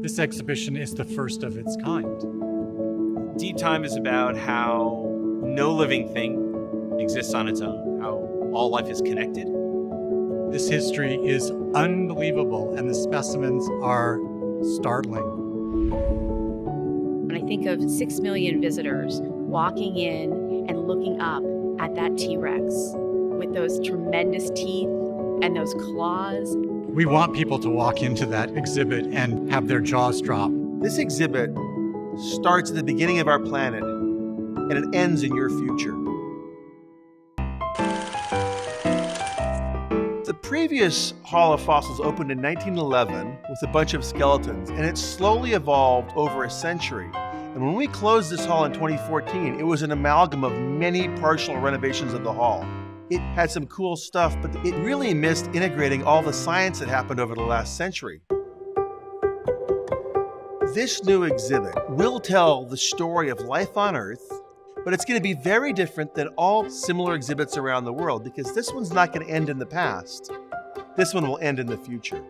This exhibition is the first of its kind. Deep Time is about how no living thing exists on its own, how all life is connected. This history is unbelievable, and the specimens are startling. When I think of six million visitors walking in and looking up at that T Rex with those tremendous teeth and those claws. We want people to walk into that exhibit and have their jaws drop. This exhibit starts at the beginning of our planet and it ends in your future. The previous Hall of Fossils opened in 1911 with a bunch of skeletons, and it slowly evolved over a century. And when we closed this hall in 2014, it was an amalgam of many partial renovations of the hall. It had some cool stuff, but it really missed integrating all the science that happened over the last century. This new exhibit will tell the story of life on Earth but it's going to be very different than all similar exhibits around the world because this one's not going to end in the past. This one will end in the future.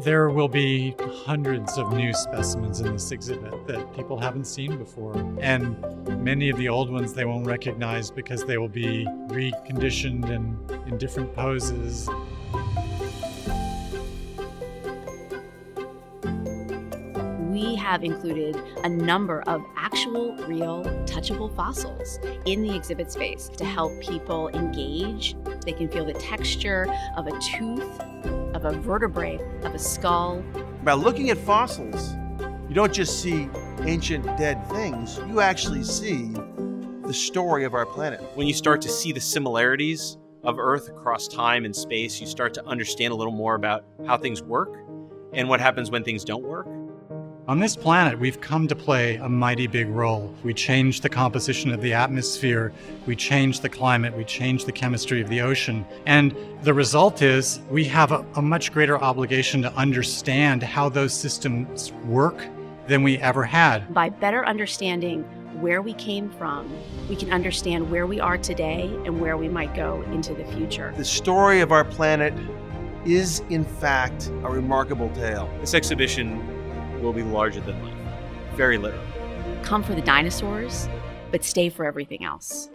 There will be hundreds of new specimens in this exhibit that people haven't seen before. And many of the old ones they won't recognize because they will be reconditioned and in different poses. we have included a number of actual, real, touchable fossils in the exhibit space to help people engage. They can feel the texture of a tooth, of a vertebrae, of a skull. By looking at fossils, you don't just see ancient dead things, you actually see the story of our planet. When you start to see the similarities of Earth across time and space, you start to understand a little more about how things work and what happens when things don't work. On this planet, we've come to play a mighty big role. We change the composition of the atmosphere, we change the climate, we change the chemistry of the ocean. And the result is we have a, a, much greater obligation to understand how those systems work than we ever had. By better understanding where we came from, we can understand where we are today and where we might go into the future. The story of our planet is, in fact, a remarkable tale. This exhibition will be larger than life. Very literal. Come for the dinosaurs, but stay for everything else.